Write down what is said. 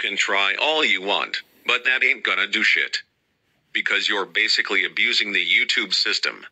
You can try all you want, but that ain't gonna do shit. Because you're basically abusing the YouTube system.